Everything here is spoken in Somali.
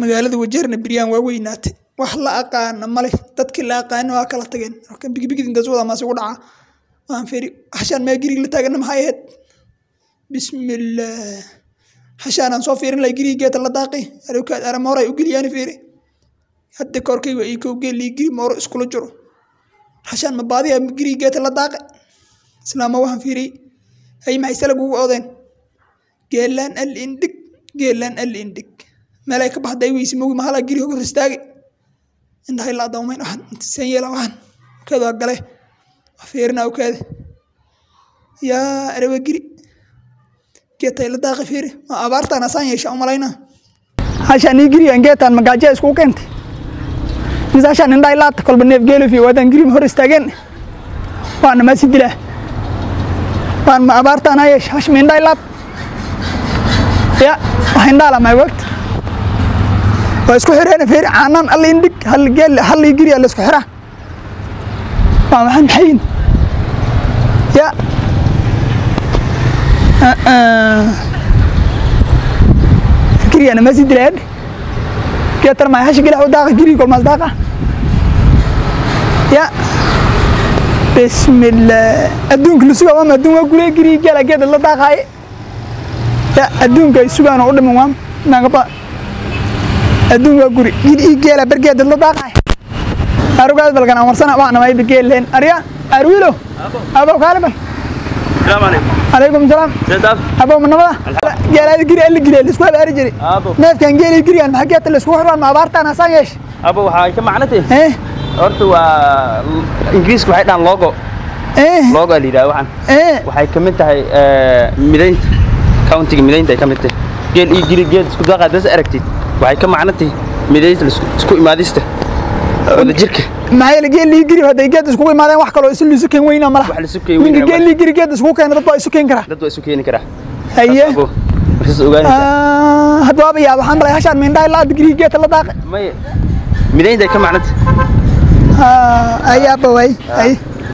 magaalada wajeerna biryaan waa weynaatay wax la aqaana male dadkii la aqaana waa kala tageen. Kan bigibigid intaas wada ugu dhaca. Waan firi hashaan maa giriga la taagana maxay ahayd bismillaah hashaanaan soo fiirin lahay giriga geeta la daaqi. Arowkaad aramoray u geliyaan fiiri. Hadda korkay waa iikow geelii giri mooro iskula jiro hashaan ma baadiya giriga geeta la daaqe islaama waxaan fiiriyey hay maxay salag ugu odeen geelaan al indhig geelaan al indhig meelay ka baxday weyse mogi mahala giri hogor istaage indhahay la adawmayn waxaan intaseen yeela waxaan keed waa gale fiirina awkaade yaa arawa giri. Geetay la daaqi fiiri ma abaartaan asaan yeesha umalayna hashaan ii giriyan geetaan magaajiya iskugu keentay? Mise hashaan indhahay laata kolba neef geelofi waadaan giri ma hor istaageen? Waana maasi dilaa waan ma abaartaan ha yeesha? Hash ma indhahay laat ya wax indhaa lamay waa isku xireen fiiri caanaan alla indhig hal geel hal giriya la isku xiraa waa maxaan maxayin ya. Giriyana masi dilaad geetar may hashi gilax u daaqa giri kolmaas daaqa. Ya. Bismillah. Adduunka la sugaa waama adduun waa guree giri geela geeda la daaqaaye. Ya adduunka ay sugaan oo u dhiman waam nagaba adduun waa guri gid ii geela bargee dadlo daaqaay arugaad balgan aan warsana waa namayba geelleen arya arwiilo? Abow kaaliban calaykum salaam abow manamada geelaada giri alla giri la isku habaari jiri. Neefkan geeli girigan maxaa geeta laiskugu xuraan ma abaartaan asaan yeesh. Abow waxay ka macno tahay eh? horta waa ingiriisku waxay dhahan logo. Eh? Logo la yidhaha waxan eh? waxay ka mid tahay midaynta countiga midaynta ay ka mid tahay. Geel iyo giri geel isku daaqaa das aragtid waxay ka macnatay midaynta la isku- isku imaadista. Wada jirka. maxaa la geeli giri haday geed iskugu imaadeen wax kaloo isu liisu keen weyna malaha ninka malaha. geeli giri geed iskugu keena dad baa isu keen karaa. Dad waa isu keeni karaa. Haye Ah, hadda waaba yaa waxaan balay hashaan mindhahay laada giri geeta la daaqe midaynta ay ka macnatay. Ayaa baway ay